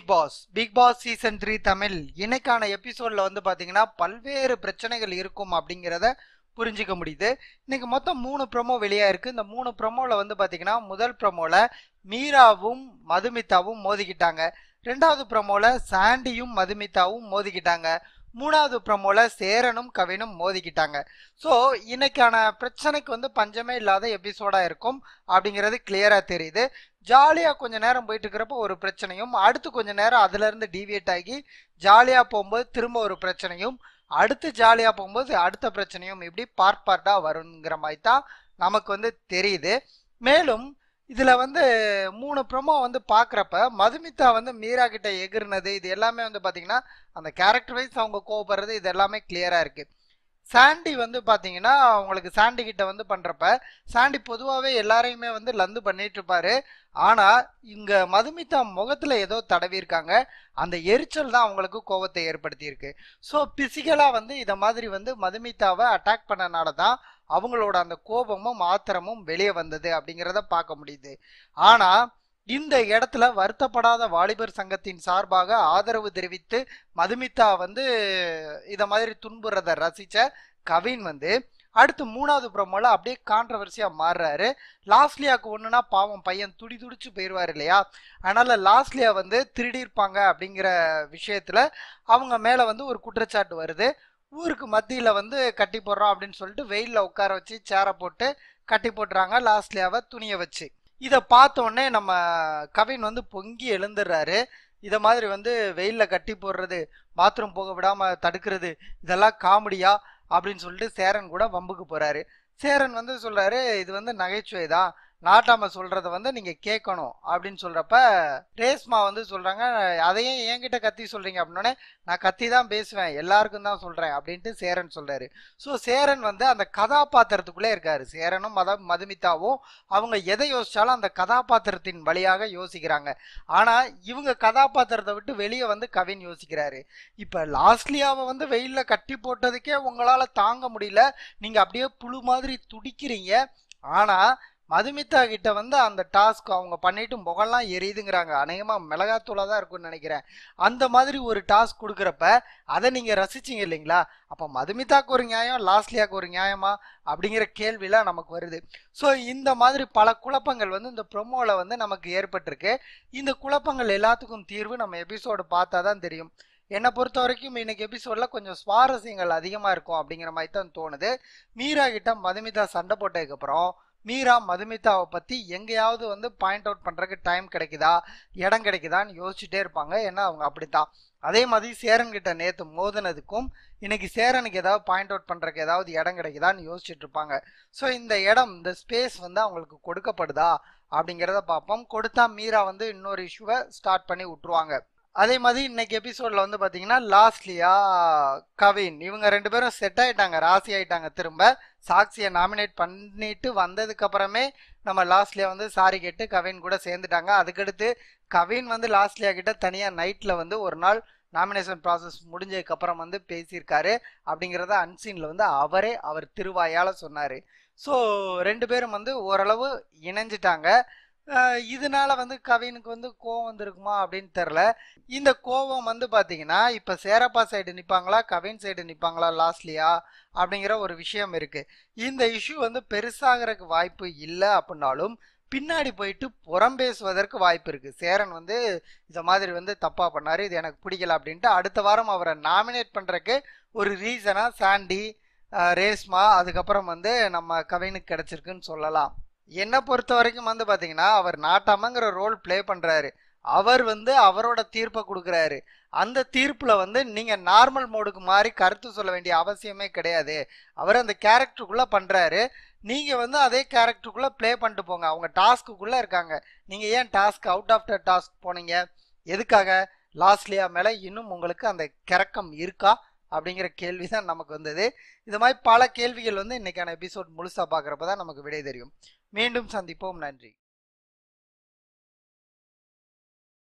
Bigg Boss Bigg Boss season three Tamil. இன்னைக்கான எபிசோட்ல வந்து பார்த்தீங்கன்னா பல்வேறு பிரச்சனைகள் இருக்கும் அப்படிங்கிறத புரிஞ்சிக்க முடியுது. இன்னைக்கு மொத்தம் மூணு ப்ரொமோ வெளியாக இருக்குது இந்த மூணு ப்ரொமோவில் வந்து பார்த்தீங்கன்னா முதல் ப்ரொமோவில் மீராவும் மதுமிதாவும் மோதிக்கிட்டாங்க. ரெண்டாவது ப்ரொமோவில் சாண்டியும் மதுமிதாவும் மோதிக்கிட்டாங்க. மூணாவது ப்ரமோல சேரனும் கவினும் மோதிக்கிட்டாங்க. ஸோ இன்னைக்கான பிரச்சனைக்கு வந்து பஞ்சமே இல்லாத எபிசோடாக இருக்கும் அப்படிங்கிறது கிளியராக தெரியுது. ஜாலியாக கொஞ்ச நேரம் போயிட்டு இருக்கிறப்ப ஒரு பிரச்சனையும் அடுத்து கொஞ்ச நேரம் அதுலேருந்து டீவியேட் ஆகி ஜாலியாக போகும்போது திரும்ப ஒரு பிரச்சனையும் அடுத்து ஜாலியாக போகும்போது அடுத்த பிரச்சனையும் இப்படி பார்ட் பார்ட்டாக வருங்கிற மாதிரி தான் நமக்கு வந்து தெரியுது. மேலும் இதில் வந்து மூணு ப்ரோமோ வந்து பார்க்குறப்ப மதுமிதா வந்து மீரா கிட்ட எகிர்னது இது எல்லாமே வந்து பார்த்தீங்கன்னா அந்த கேரக்டர் வைஸ் அவங்க கோவப்படுறது இது எல்லாமே கிளியராக இருக்குது சாண்டி வந்து பார்த்தீங்கன்னா உங்களுக்கு சாண்டி கிட்ட வந்து பண்ணுறப்ப சாண்டி பொதுவாகவே எல்லாரையுமே வந்து லந்து பண்ணிட்டு இருப்பாரு. ஆனால் இங்கே மதுமிதா முகத்தில் ஏதோ தடவி இருக்காங்க. அந்த எரிச்சல் தான் அவங்களுக்கு கோபத்தை ஏற்படுத்தியிருக்கு ஸோ பிசிக்கலாக வந்து இதை மாதிரி வந்து மதுமிதாவை அட்டாக் பண்ணனால தான் அவங்களோட அந்த கோபமும் ஆத்திரமும் வெளியே வந்தது அப்படிங்கிறத பார்க்க முடியுது. ஆனால் இந்த இடத்துல வருத்தப்படாத வாலிபர் சங்கத்தின் சார்பாக ஆதரவு தெரிவித்து மதுமிதா வந்து இத மாதிரி துன்புறத ரசிச்ச கவின் வந்து அடுத்து மூணாவது ப்ரோமோல அப்படியே கான்ட்ரவர்சியா மாறுறாரு. லாஸ்ட்லியாவுக்கு ஒண்ணுனா பாவம் பையன் துடி துடிச்சு போயிடுவார் இல்லையா? அதனால லாஸ்ட்லியா வந்து திருடியிருப்பாங்க அப்படிங்கிற விஷயத்துல அவங்க மேல வந்து ஒரு குற்றச்சாட்டு வருது. ஊருக்கு மத்தியில் வந்து கட்டி போடுறோம் அப்படின்னு சொல்லிட்டு வெயிலில் உட்கார வச்சு சேரை போட்டு கட்டி போட்டுறாங்க லாஸ்ட்லியாவை துணியை வச்சு. இதை பார்த்தோன்னே நம்ம கவின் வந்து பொங்கி எழுந்துடுறாரு இதை மாதிரி வந்து வெயிலில் கட்டி போடுறது பாத்ரூம் போக விடாமல் தடுக்கிறது இதெல்லாம் காமெடியா? அப்படின்னு சொல்லிட்டு சேரன் கூட வம்புக்கு போகிறாரு சேரன் வந்து சொல்றாரு இது வந்து நகைச்சுவை தான் நாட்டாம சொல்றத வந்து நீங்க கேட்கணும் அப்படின்னு சொல்றப்ப ரேஸ்மா வந்து சொல்றாங்க அதையும் என்கிட்ட கத்தி சொல்றீங்க அப்படின்னே நான் கத்தி தான் பேசுவேன் எல்லாருக்கும் தான் சொல்றேன் அப்படின்ட்டு சேரன் சொல்றாரு. ஸோ சேரன் வந்து அந்த கதாபாத்திரத்துக்குள்ளே இருக்காரு. சேரனும் மத மதுமிதாவும் அவங்க எதை யோசிச்சாலும் அந்த கதாபாத்திரத்தின் வழியாக யோசிக்கிறாங்க. ஆனா இவங்க கதாபாத்திரத்தை விட்டு வெளியே வந்து கவின் யோசிக்கிறாரு. இப்ப லாஸ்ட்லியாவை வந்து வெயில்ல கட்டி போட்டதுக்கே உங்களால தாங்க முடியல. நீங்க அப்படியே புழு மாதிரி துடிக்கிறீங்க. ஆனா மதுமிதா கிட்ட வந்து அந்த டாஸ்க் அவங்க பண்ணிட்டு முகம்லாம் எரியுதுங்கிறாங்க. அநேகமாக மிளகாத்தூளாக தான் இருக்கும்னு நினைக்கிறேன். அந்த மாதிரி ஒரு டாஸ்க் கொடுக்குறப்ப அதை நீங்கள் ரசிச்சிங்க இல்லைங்களா? அப்போ மதுமிதாக்கு ஒரு நியாயம் லாஸ்ட்லியாக்கு ஒரு நியாயமா? அப்படிங்கிற கேள்விலாம் நமக்கு வருது. ஸோ இந்த மாதிரி பல குழப்பங்கள் வந்து இந்த ப்ரொமோவில் வந்து நமக்கு ஏற்பட்டிருக்கு. இந்த குழப்பங்கள் எல்லாத்துக்கும் தீர்வு நம்ம எபிசோடு பார்த்தா தான் தெரியும். என்னை பொறுத்த வரைக்கும் இன்னைக்கு எபிசோடில் கொஞ்சம் சுவாரஸ்யங்கள் அதிகமாக இருக்கும் அப்படிங்கிற மாதிரி தான் தோணுது. மீரா கிட்ட மதுமிதா சண்டை போட்டதுக்கப்புறம் மீரா மதுமிதாவை பற்றி எங்கேயாவது வந்து பாயிண்ட் அவுட் பண்ணுறக்கு டைம் கிடைக்குதா? இடம் கிடைக்குதான்னு யோசிச்சுட்டே இருப்பாங்க. ஏன்னா அவங்க அப்படித்தான். அதே மாதிரி சேரன்கிட்ட நேற்று மோதினதுக்கும் இன்னைக்கு சேரனுக்கு ஏதாவது பாயிண்ட் அவுட் பண்ணுறதுக்கு ஏதாவது இடம் கிடைக்குதான்னு யோசிச்சுட்டு இருப்பாங்க. ஸோ இந்த இடம் இந்த ஸ்பேஸ் வந்து அவங்களுக்கு கொடுக்கப்படுதா? அப்படிங்கிறத பார்ப்போம். கொடுத்தா மீரா வந்து இன்னொரு இஷ்யூவை ஸ்டார்ட் பண்ணி விட்டுருவாங்க. அதே மாதிரி இன்னைக்கு எபிசோடில் வந்து பார்த்தீங்கன்னா லாஸ்ட்லியா கவின் இவங்க ரெண்டு பேரும் செட் ஆகிட்டாங்க ராசி ஆயிட்டாங்க திரும்ப. சாக்சியை நாமினேட் பண்ணிட்டு வந்ததுக்கப்புறமே நம்ம லாஸ்ட்லியா வந்து சாரி கேட்டு கவின் கூட சேர்ந்துட்டாங்க. அதுக்கடுத்து கவின் வந்து லாஸ்ட்லியா கிட்ட தனியாக நைட்டில் வந்து ஒரு நாள் நாமினேஷன் ப்ராசஸ் முடிஞ்சதுக்கப்புறம் வந்து பேசியிருக்காரு. அப்படிங்கிறத அன்சீனில் வந்து அவரே அவர் திருவாயால் சொன்னார். ஸோ ரெண்டு பேரும் வந்து ஓரளவு இணைஞ்சிட்டாங்க. இதனால வந்து கவினுக்கு வந்து கோவம் வந்திருக்குமா அப்படின்னு தெரில இந்த கோவம் வந்து பார்த்தீங்கன்னா இப்போ சேரப்பா சைடு நிற்பாங்களா கவின் சைடு நிற்பாங்களா லாஸ்ட்லியா அப்படிங்கிற ஒரு விஷயம் இருக்குது இந்த இஷ்யூ வந்து பெருசாகிறதுக்கு வாய்ப்பு இல்லை அப்படின்னாலும் பின்னாடி போயிட்டு புறம் பேசுவதற்கு வாய்ப்பு இருக்குது சேரன் வந்து இந்த மாதிரி வந்து தப்பாக பண்ணார் இது எனக்கு பிடிக்கல அப்படின்ட்டு அடுத்த வாரம் அவரை நாமினேட் பண்ணுறக்கு ஒரு ரீசனாக சாண்டி ரேஸ்மா அதுக்கப்புறம் வந்து நம்ம கவினுக்கு கிடச்சிருக்குன்னு சொல்லலாம். என்னை பொறுத்த வரைக்கும் வந்து பார்த்தீங்கன்னா அவர் நாட்டாமங்கிற ரோல் ப்ளே பண்ணுறாரு அவர் வந்து அவரோட தீர்ப்பை கொடுக்குறாரு. அந்த தீர்ப்பில் வந்து நீங்கள் நார்மல் மோடுக்கு மாறி கருத்து சொல்ல வேண்டிய அவசியமே கிடையாது. அவர் அந்த கேரக்டருக்குள்ளே பண்ணுறாரு நீங்கள் வந்து அதே கேரக்டருக்குள்ளே ப்ளே பண்ணிட்டு போங்க. அவங்க டாஸ்க்குள்ளே இருக்காங்க. நீங்கள் ஏன் task out of the task போனீங்க? எதுக்காக? லாஸ்ட்லியா மேலே இன்னும் உங்களுக்கு அந்த கிறக்கம் இருக்கா? அப்படிங்கிற கேள்வி தான் நமக்கு வந்தது. இது மாதிரி பல கேள்விகள் வந்து இன்னைக்கான எபிசோட் முழுசாக பார்க்குறப்ப தான் நமக்கு விடை தெரியும். மீண்டும் சந்திப்போம். நன்றி.